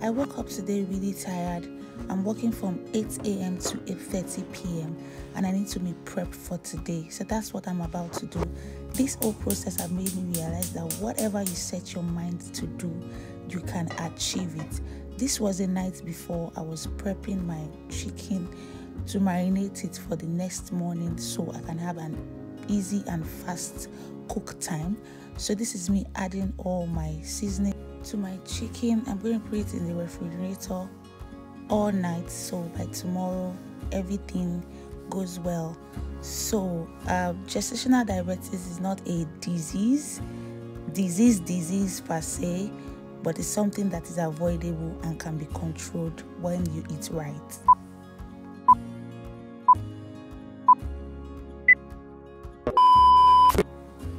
I woke up today really tired. I'm working from 8 a.m. to 8:30 p.m. and I need to be prepped for today. So that's what I'm about to do. This whole process has made me realize that whatever you set your mind to do, you can achieve it. This was a night before I was prepping my chicken to marinate it for the next morning so I can have an easy and fast cook time. So this is me adding all my seasoning to my chicken. I'm going to put it in the refrigerator all night so by tomorrow everything goes well. So uh, gestational diabetes is not a disease, disease, disease per se, but it's something that is avoidable and can be controlled when you eat right.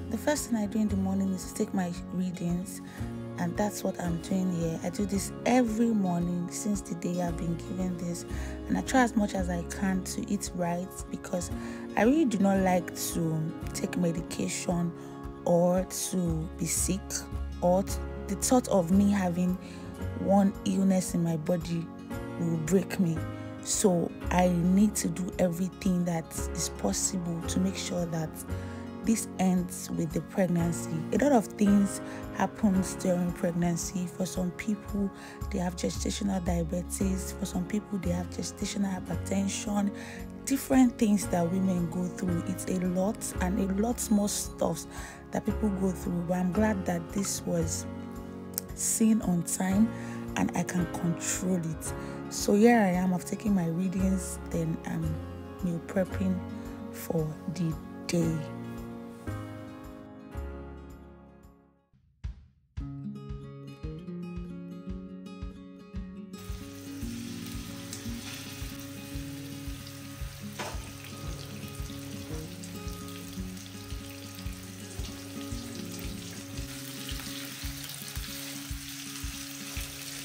The first thing I do in the morning is to take my readings and that's what I'm doing here. I do this every morning since the day I've been given this, and I try as much as I can to eat right because I really do not like to take medication or to be sick or the thought of me having one illness in my body will break me. So I need to do everything that is possible to make sure that this ends with the pregnancy. A lot of things happens during pregnancy. For some people, they have gestational diabetes. For some people, they have gestational hypertension. Different things that women go through. It's a lot and a lot more stuff that people go through. But I'm glad that this was seen on time and I can control it. So here I am. I've taken my readings. Then I'm meal prepping for the day.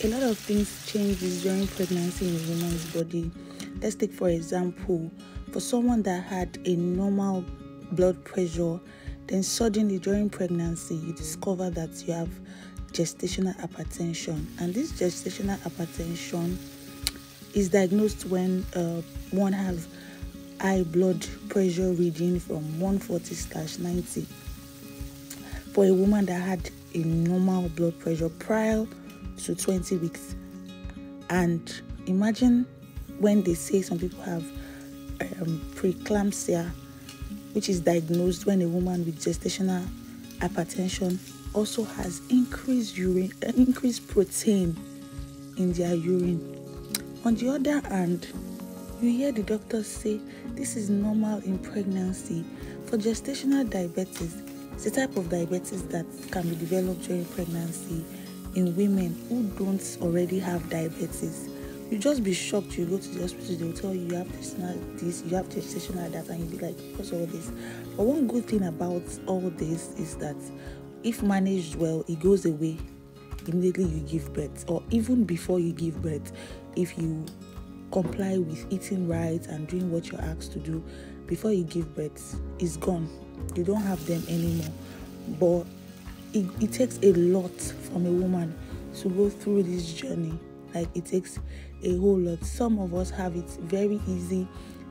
A lot of things changes during pregnancy in a woman's body. Let's take for example, for someone that had a normal blood pressure, then suddenly during pregnancy you discover that you have gestational hypertension, and this gestational hypertension is diagnosed when uh, one has high blood pressure reading from 140 90 for a woman that had a normal blood pressure prior to 20 weeks. And imagine when they say some people have um, preeclampsia, which is diagnosed when a woman with gestational hypertension also has increased urine, uh, increased protein in their urine. On the other hand, you hear the doctors say this is normal in pregnancy. For gestational diabetes, it's a type of diabetes that can be developed during pregnancy in women who don't already have diabetes. You just be shocked. You go to the hospital, they'll tell you you have gestational this, you have gestational that, and you'll be like, what's all this? But one good thing about all this is that if managed well, it goes away immediately you give birth, or even before you give birth, if you comply with eating right and doing what you're asked to do before you give birth, it's gone. You don't have them anymore. But it, it takes a lot from a woman to go through this journey. Like it takes a whole lot. Some of us have it very easy,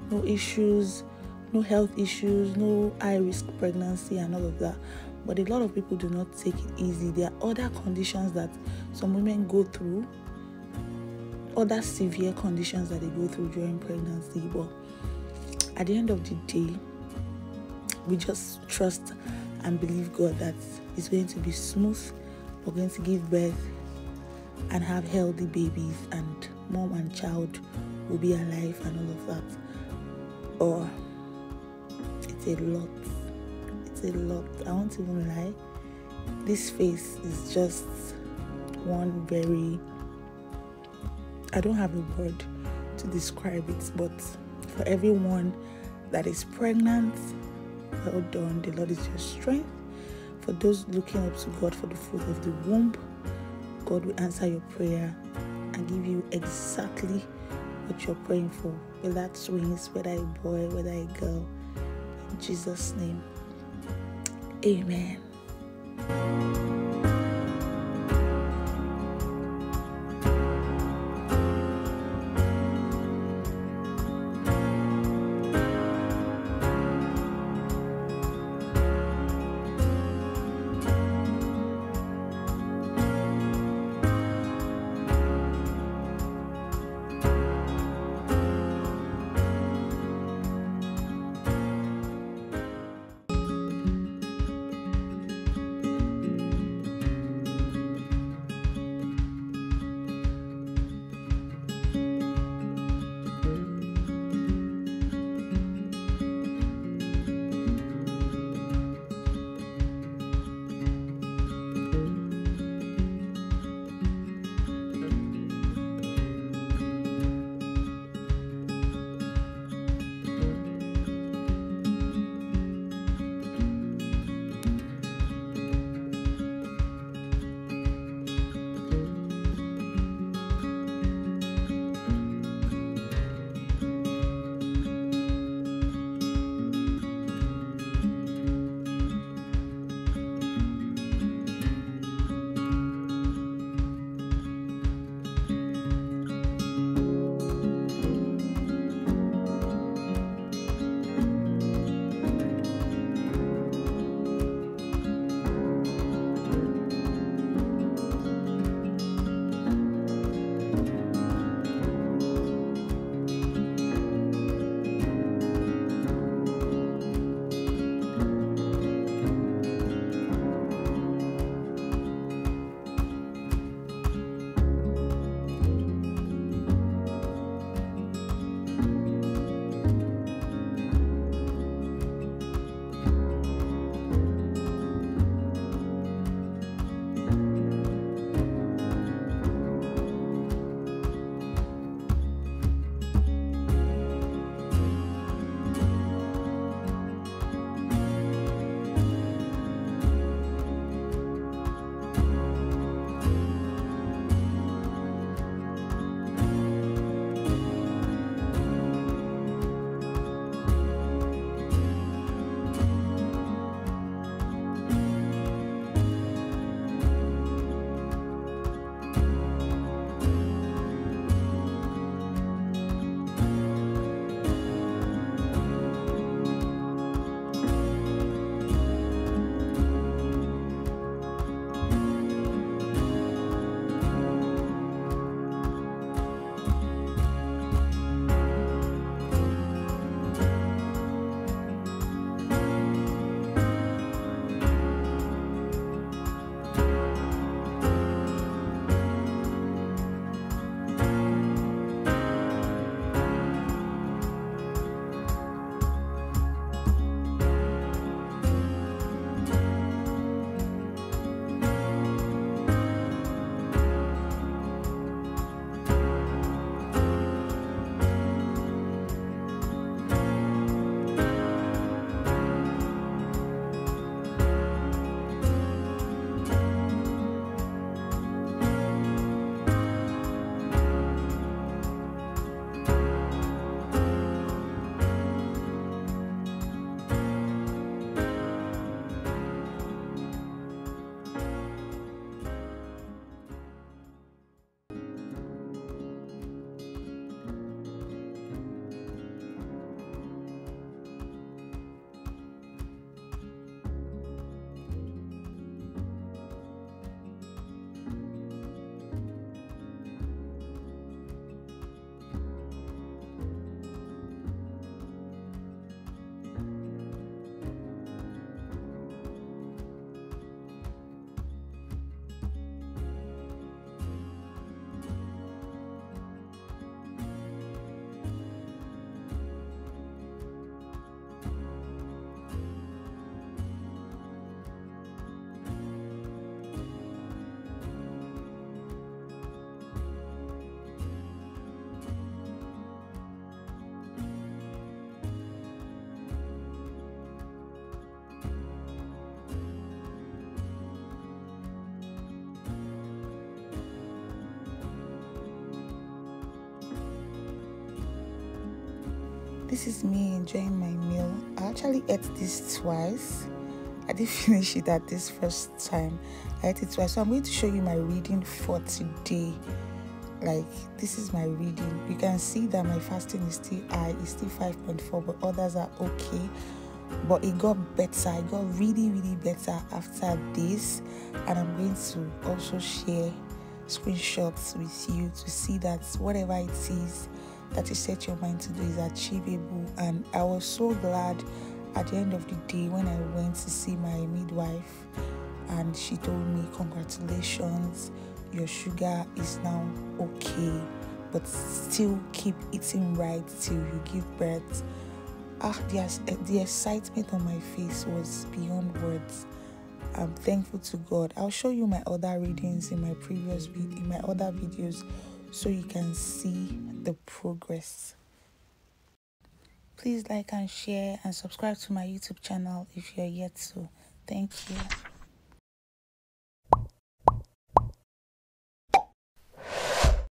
no issues, no health issues, no high risk pregnancy, and all of that. But a lot of people do not take it easy. There are other conditions that some women go through, other severe conditions that they go through during pregnancy. But at the end of the day, we just trust and believe God that it's going to be smooth. We're going to give birth and have healthy babies, and mom and child will be alive and all of that. Or it's a lot. It's a lot. I won't even lie. This face is just one very. I don't have a word to describe it, but for everyone that is pregnant, well done. The Lord is your strength. For those looking up to God for the fruit of the womb, God will answer your prayer and give you exactly what you're praying for, whether twins, whether a boy, whether a girl. In Jesus' name, Amen. This is me enjoying my meal. I actually ate this twice. I didn't finish it at this first time. I ate it twice. So I'm going to show you my reading for today. Like this is my reading. You can see that my fasting is still high, it's still 5.4, but others are okay. But it got better. It got really, really better after this. And I'm going to also share screenshots with you to see that whatever it is that you set your mind to do is achievable. And I was so glad at the end of the day when I went to see my midwife and she told me, Congratulations, your sugar is now okay, but still keep eating right till you give birth. Ah, the, the excitement on my face was beyond words. I'm thankful to God. I'll show you my other readings in my previous in my other videos so you can see the progress. Please like and share and subscribe to my YouTube channel if you're yet to. Thank you.